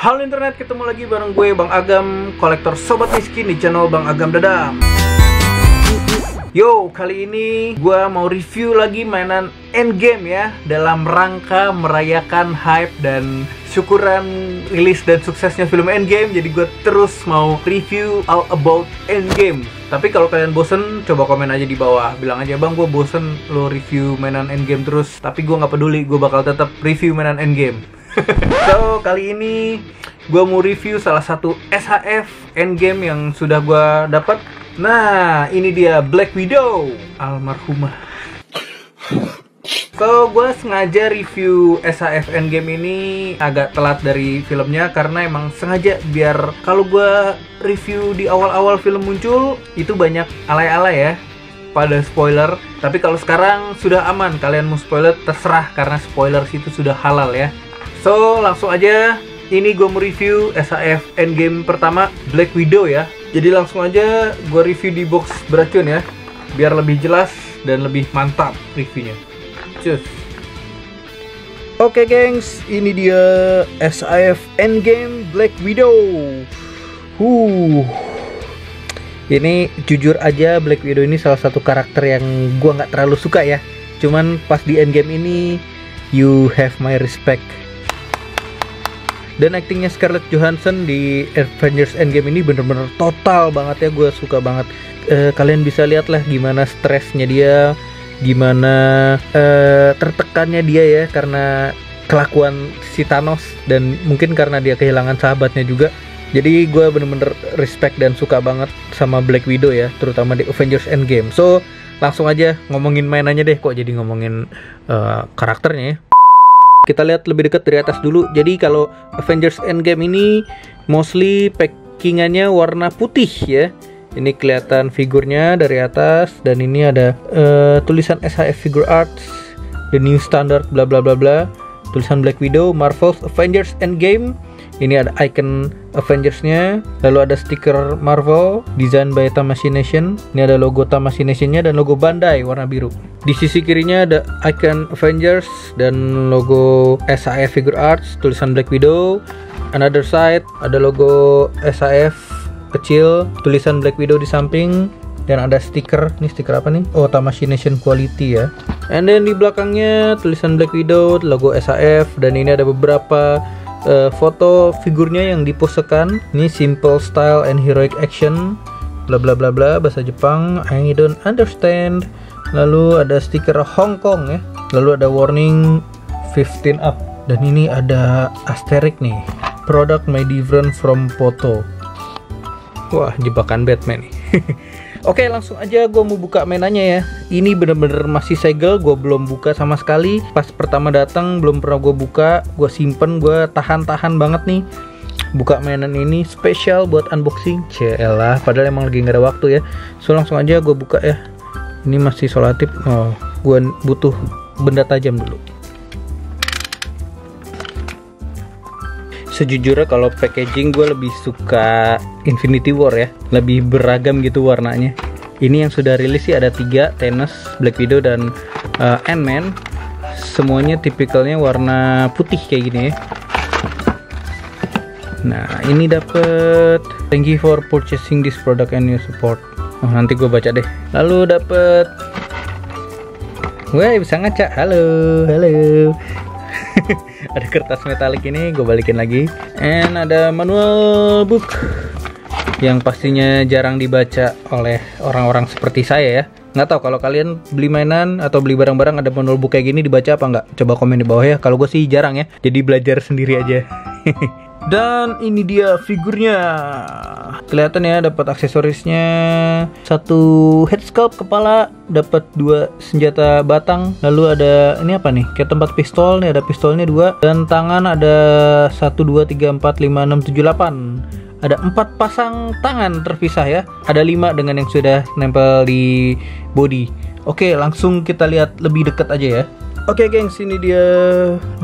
Halo internet, ketemu lagi bareng gue Bang Agam, kolektor sobat miskin di channel Bang Agam Dadam. Yo, kali ini gue mau review lagi mainan Endgame ya Dalam rangka merayakan hype dan syukuran rilis dan suksesnya film Endgame. Jadi gue terus mau review all about Endgame. Tapi kalau kalian bosen, coba komen aja di bawah. Bilang aja, bang gue bosen lo review mainan Endgame terus. Tapi gue nggak peduli, gue bakal tetap review mainan Endgame so kali ini gue mau review salah satu SHF Endgame yang sudah gue dapat. Nah ini dia Black Widow almarhumah. So gue sengaja review SHF Endgame ini agak telat dari filmnya karena emang sengaja biar kalau gue review di awal-awal film muncul itu banyak alay-alay ya pada spoiler. Tapi kalau sekarang sudah aman, kalian mau spoiler terserah karena spoiler itu sudah halal ya. So langsung aja ini gue mau review SAF Endgame pertama Black Widow ya. Jadi langsung aja gue review di box beracun ya, biar lebih jelas dan lebih mantap reviewnya. Cus. Oke gengs, ini dia SAF Endgame Black Widow. Huh. Ini jujur aja Black Widow ini salah satu karakter yang gue nggak terlalu suka ya. Cuman pas di Endgame ini you have my respect dan aktingnya Scarlett Johansson di Avengers Endgame ini bener-bener total banget ya gue suka banget. E, kalian bisa lihat lah gimana stresnya dia gimana e, tertekannya dia ya karena kelakuan si Thanos dan mungkin karena dia kehilangan sahabatnya juga. Jadi gue bener-bener respect dan suka banget sama Black Widow ya terutama di Avengers Endgame. So langsung aja ngomongin mainannya deh kok jadi ngomongin uh, karakternya ya kita lihat lebih dekat dari atas dulu. Jadi kalau Avengers Endgame ini mostly packingannya warna putih ya. Ini kelihatan figurnya dari atas dan ini ada uh, tulisan SHF Figure Arts, The New Standard bla bla bla bla. Tulisan Black Widow, Marvel's Avengers Endgame ini ada icon Avengers-nya, lalu ada stiker Marvel, design by Tamashii Ini ada logo Tamashii nya dan logo Bandai warna biru. Di sisi kirinya ada icon Avengers dan logo SAF Figure Arts, tulisan Black Widow. Another side ada logo SAF kecil, tulisan Black Widow di samping dan ada stiker. Ini stiker apa nih? Oh, Tamashii Quality ya. And then di belakangnya tulisan Black Widow, logo SAF dan ini ada beberapa uh, foto figurnya yang diposekan ini simple style and heroic action bla bla bla bla bahasa Jepang I don't understand. Lalu ada stiker Hong Kong ya lalu ada warning 15 up dan ini ada asterik nih product may different from photo wah jebakan Batman nih Oke langsung aja gue mau buka mainannya ya. Ini bener-bener masih segel Gue belum buka sama sekali. Pas pertama datang belum pernah gue buka. Gue simpen gue tahan-tahan banget nih. Buka mainan ini spesial buat unboxing. Cielah padahal emang lagi gak ada waktu ya. So langsung aja gue buka ya. Ini masih solatif Oh gue butuh benda tajam dulu sejujurnya kalau packaging gue lebih suka Infinity War ya. Lebih beragam gitu warnanya. Ini yang sudah rilis sih ada tiga Thanos, Black Widow dan uh, Ant-Man. Semuanya tipikalnya warna putih kayak gini ya. Nah ini dapet. Thank you for purchasing this product and your support. Oh, nanti gue baca deh. Lalu dapet. Wah bisa ngaca halo halo ada kertas metalik ini gue balikin lagi. And ada manual book yang pastinya jarang dibaca oleh orang-orang seperti saya ya. Nggak tahu kalau kalian beli mainan atau beli barang-barang ada manual book kayak gini dibaca apa nggak? Coba komen di bawah ya. Kalau gue sih jarang ya. Jadi belajar sendiri aja dan ini dia figurnya. Kelihatan ya dapat aksesorisnya. Satu head sculpt kepala dapat dua senjata batang. Lalu ada ini apa nih? Kayak tempat pistol nih ada pistolnya dua. Dan tangan ada satu dua tiga empat lima enam tujuh delapan. Ada empat pasang tangan terpisah ya. Ada lima dengan yang sudah nempel di body. Oke langsung kita lihat lebih dekat aja ya. Oke gengs ini dia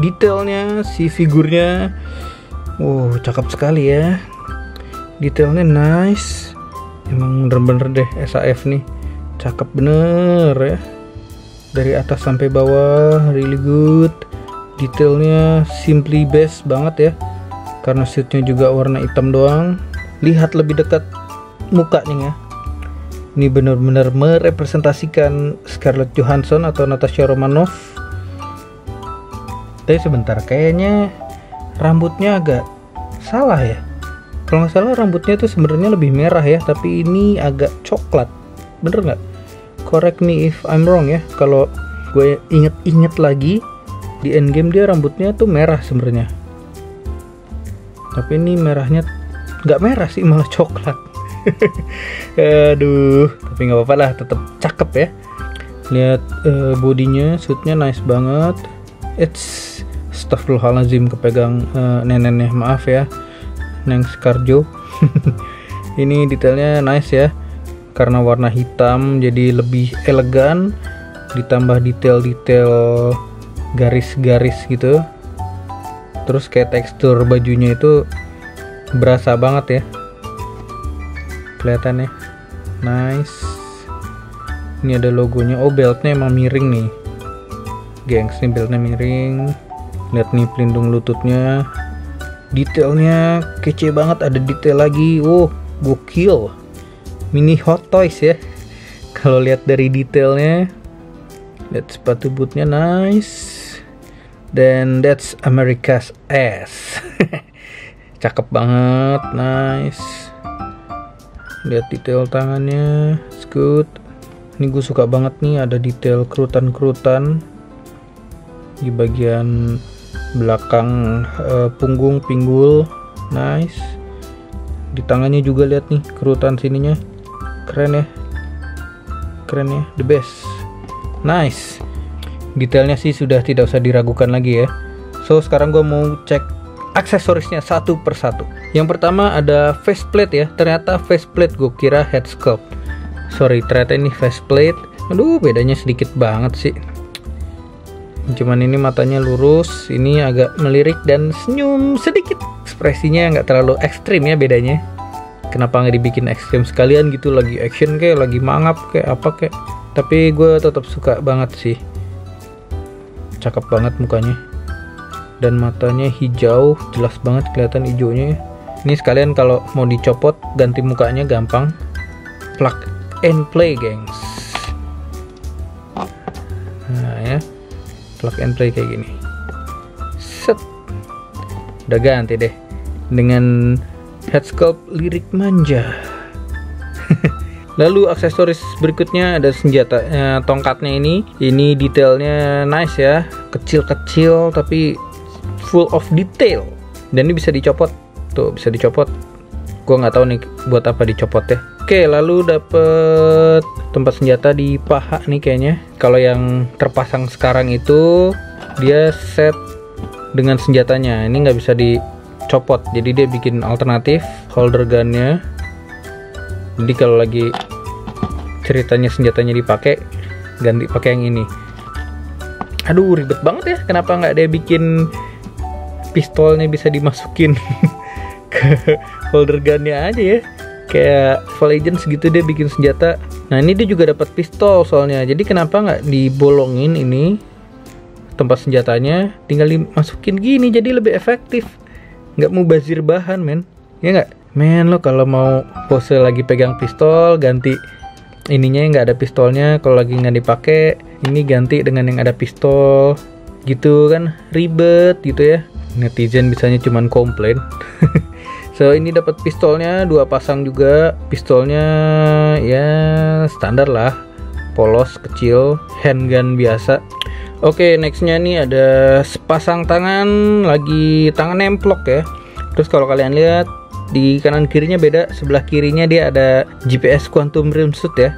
detailnya si figurnya Wow, cakep sekali ya. Detailnya nice. Emang bener-bener deh SAF nih. Cakep bener ya. Dari atas sampai bawah, really good. Detailnya simply best banget ya. karena suitnya juga warna hitam doang lihat lebih dekat mukanya ya ini benar-benar merepresentasikan Scarlett Johansson atau Natasha Romanoff tapi sebentar kayaknya rambutnya agak salah ya. Kalau nggak salah rambutnya itu sebenarnya lebih merah ya tapi ini agak coklat. Bener nggak? Correct me if I'm wrong ya. Kalau gue inget-inget lagi di endgame dia rambutnya tuh merah sebenarnya. Tapi ini merahnya nggak merah sih malah coklat. Aduh tapi nggak apa-apa lah tetap cakep ya. Lihat uh, bodinya suitnya nice banget. It's Astagfirullahaladzim kepegang uh, neneknya maaf ya Neng Skarjo ini detailnya nice ya karena warna hitam jadi lebih elegan ditambah detail-detail garis-garis gitu. Terus kayak tekstur bajunya itu berasa banget ya kelihatannya. Nice. Ini ada logonya. Oh beltnya emang miring nih. Gengs nih beltnya miring lihat nih pelindung lututnya. Detailnya kece banget ada detail lagi. Oh gokil. Mini hot toys ya. Kalau lihat dari detailnya lihat sepatu bootnya nice. Dan that's America's ass. Cakep banget nice. Lihat detail tangannya it's good ini gue suka banget nih ada detail kerutan-kerutan di bagian belakang uh, punggung pinggul. Nice. Di tangannya juga lihat nih kerutan sininya. Keren ya. Keren ya. The best. Nice. Detailnya sih sudah tidak usah diragukan lagi ya. So sekarang gue mau cek aksesorisnya satu persatu. Yang pertama ada faceplate ya. Ternyata faceplate gue kira head sculpt sorry ternyata ini faceplate. Aduh bedanya sedikit banget sih cuman ini matanya lurus ini agak melirik dan senyum sedikit. Ekspresinya nggak terlalu ekstrim ya bedanya. Kenapa nggak dibikin ekstrim sekalian gitu? Lagi action kayak lagi mangap kayak apa kayak tapi gue tetap suka banget sih. Cakep banget mukanya. Dan matanya hijau jelas banget kelihatan hijaunya ini sekalian kalau mau dicopot ganti mukanya gampang. Plug and play gengs plug and play kayak gini. Set. Udah ganti deh. Dengan head sculpt lirik manja. Lalu aksesoris berikutnya ada senjata eh, tongkatnya ini. Ini detailnya nice ya. Kecil-kecil tapi full of detail. Dan ini bisa dicopot. Tuh bisa dicopot. Gua nggak tahu nih buat apa dicopot ya. Oke lalu dapet tempat senjata di paha nih kayaknya. Kalau yang terpasang sekarang itu dia set dengan senjatanya. Ini nggak bisa dicopot jadi dia bikin alternatif holder gunnya. Jadi kalau lagi ceritanya senjatanya dipakai ganti pakai yang ini. Aduh ribet banget ya. Kenapa nggak dia bikin pistolnya bisa dimasukin ke holder gunnya aja ya? Kayak Legends gitu dia bikin senjata nah ini dia juga dapat pistol soalnya. Jadi kenapa nggak dibolongin ini? Tempat senjatanya. Tinggal dimasukin gini jadi lebih efektif. Nggak mau bazir bahan men. Ya nggak? Men lo kalau mau pose lagi pegang pistol ganti ininya nggak ada pistolnya. Kalau lagi nggak dipakai ini ganti dengan yang ada pistol. Gitu kan? Ribet gitu ya. Netizen bisanya cuman komplain So ini dapat pistolnya dua pasang juga. Pistolnya ya standar lah, polos kecil, handgun biasa. Oke, okay, nextnya nih ada sepasang tangan lagi tangan nemplok ya. Terus kalau kalian lihat di kanan kirinya beda, sebelah kirinya dia ada GPS Quantum Realm Suit ya.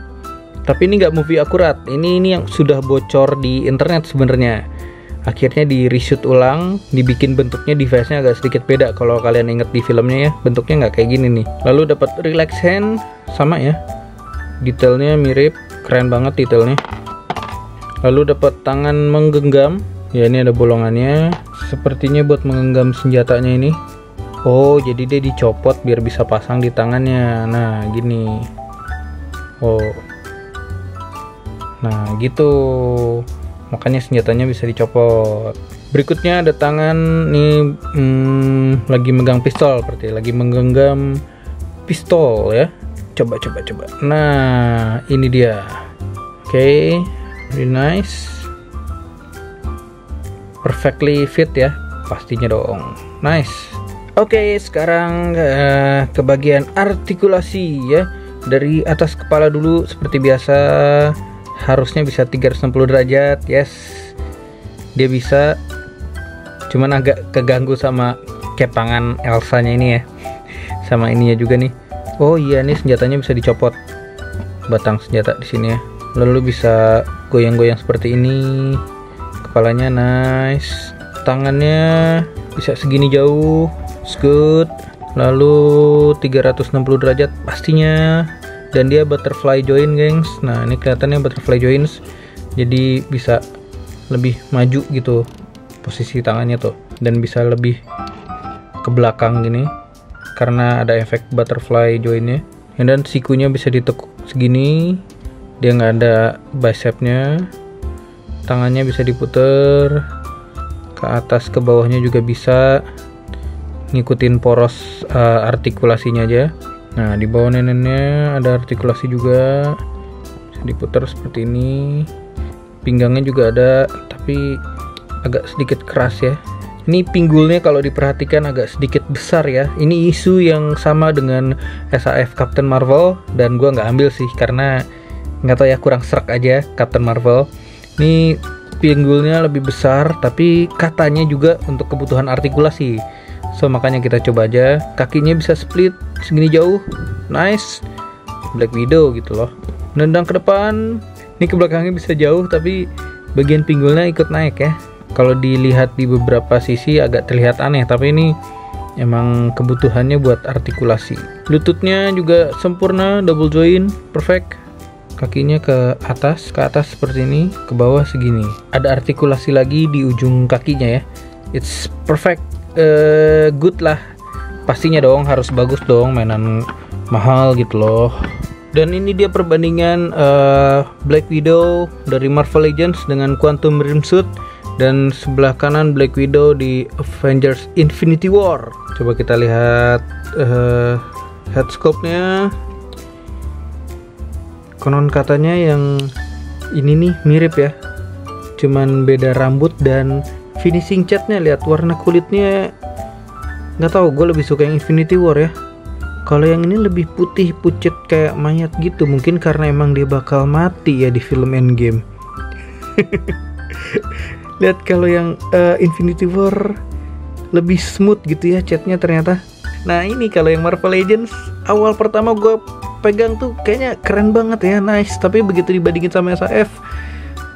Tapi ini nggak movie akurat. Ini ini yang sudah bocor di internet sebenarnya akhirnya di reshoot ulang dibikin bentuknya device-nya agak sedikit beda. Kalau kalian inget di filmnya ya bentuknya nggak kayak gini nih. Lalu dapat relax hand sama ya. Detailnya mirip keren banget detailnya. Lalu dapat tangan menggenggam. Ya ini ada bolongannya. Sepertinya buat menggenggam senjatanya ini. Oh jadi dia dicopot biar bisa pasang di tangannya. Nah gini. Oh. Nah gitu makanya senjatanya bisa dicopot. Berikutnya ada tangan nih hmm, lagi megang pistol berarti lagi menggenggam pistol ya. Coba coba coba. Nah ini dia. Oke okay. nice. Perfectly fit ya. Pastinya dong. Nice. Oke okay, sekarang uh, ke bagian artikulasi ya. Dari atas kepala dulu seperti biasa harusnya bisa 360 derajat yes. Dia bisa. Cuman agak keganggu sama kepangan Elsa-nya ini ya. Sama ininya juga nih. Oh iya nih senjatanya bisa dicopot. Batang senjata di sini ya. Lalu bisa goyang-goyang seperti ini. Kepalanya nice. Tangannya bisa segini jauh. Good. Lalu 360 derajat pastinya dan dia butterfly join gengs. Nah ini kelihatannya butterfly joints jadi bisa lebih maju gitu posisi tangannya tuh. Dan bisa lebih ke belakang gini. Karena ada efek butterfly joinnya. Dan sikunya bisa ditekuk segini. Dia nggak ada bicepnya. Tangannya bisa diputer. Ke atas ke bawahnya juga bisa. Ngikutin poros uh, artikulasinya aja nah di bawah neneknya ada artikulasi juga. Bisa diputar seperti ini. Pinggangnya juga ada tapi agak sedikit keras ya. Ini pinggulnya kalau diperhatikan agak sedikit besar ya. Ini isu yang sama dengan SAF Captain Marvel dan gue nggak ambil sih karena nggak tahu ya kurang serak aja Captain Marvel. Ini pinggulnya lebih besar tapi katanya juga untuk kebutuhan artikulasi so makanya kita coba aja. Kakinya bisa split segini jauh. Nice. Black Widow gitu loh. Nendang ke depan. Ini ke belakangnya bisa jauh tapi bagian pinggulnya ikut naik ya. Kalau dilihat di beberapa sisi agak terlihat aneh tapi ini emang kebutuhannya buat artikulasi. Lututnya juga sempurna double join perfect. Kakinya ke atas ke atas seperti ini ke bawah segini. Ada artikulasi lagi di ujung kakinya ya. It's perfect uh, good lah pastinya dong harus bagus dong mainan mahal gitu loh dan ini dia perbandingan uh, Black Widow dari Marvel Legends dengan Quantum Realm Suit dan sebelah kanan Black Widow di Avengers Infinity War. Coba kita lihat uh, head scope-nya. Konon katanya yang ini nih mirip ya. Cuman beda rambut dan finishing catnya lihat warna kulitnya. Nggak tahu gue lebih suka yang Infinity War ya. Kalau yang ini lebih putih pucet kayak mayat gitu. Mungkin karena emang dia bakal mati ya di film Endgame. Lihat kalau yang uh, Infinity War lebih smooth gitu ya chatnya ternyata. Nah ini kalau yang Marvel Legends awal pertama gue pegang tuh kayaknya keren banget ya nice. Tapi begitu dibandingin sama SAF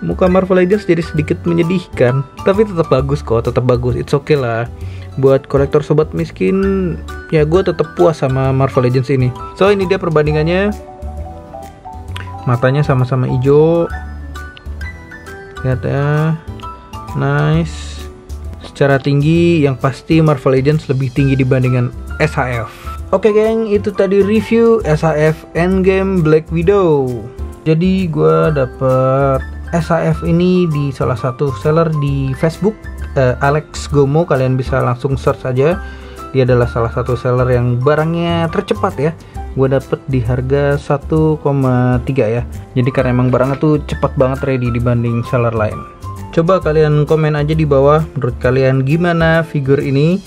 muka Marvel Legends jadi sedikit menyedihkan tapi tetap bagus kok tetap bagus it's okay lah buat kolektor sobat miskin ya gue tetap puas sama Marvel Legends ini so ini dia perbandingannya matanya sama-sama hijau lihat ya Nice. Secara tinggi yang pasti Marvel Legends lebih tinggi dibandingkan SHF. Oke geng, itu tadi review SHF Endgame Black Widow. Jadi gue dapet SHF ini di salah satu seller di Facebook uh, Alex Gomo. Kalian bisa langsung search aja. Dia adalah salah satu seller yang barangnya tercepat ya. Gue dapet di harga 1,3 ya. Jadi karena emang barangnya tuh cepat banget ready dibanding seller lain. Coba kalian komen aja di bawah menurut kalian gimana figur ini?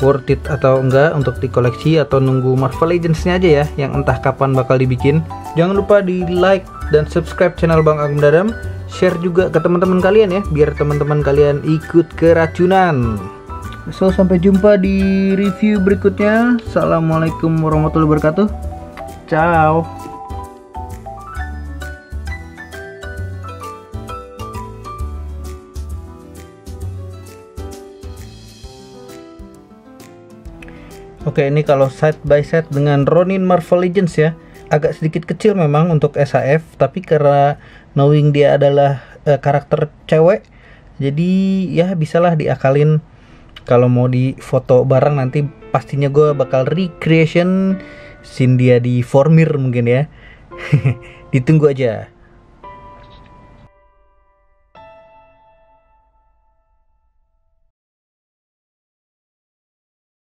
Worth it atau enggak untuk dikoleksi atau nunggu Marvel Legends-nya aja ya yang entah kapan bakal dibikin. Jangan lupa di like dan subscribe channel Bang Agung Dadam. Share juga ke teman-teman kalian ya biar teman-teman kalian ikut keracunan. So sampai jumpa di review berikutnya. Assalamualaikum warahmatullahi wabarakatuh. Ciao. Oke ini kalau side by side dengan Ronin Marvel Legends ya agak sedikit kecil memang untuk SAF tapi karena knowing dia adalah uh, karakter cewek jadi ya bisalah diakalin. Kalau mau di foto bareng nanti pastinya gue bakal recreation scene dia di Formir mungkin ya. Ditunggu aja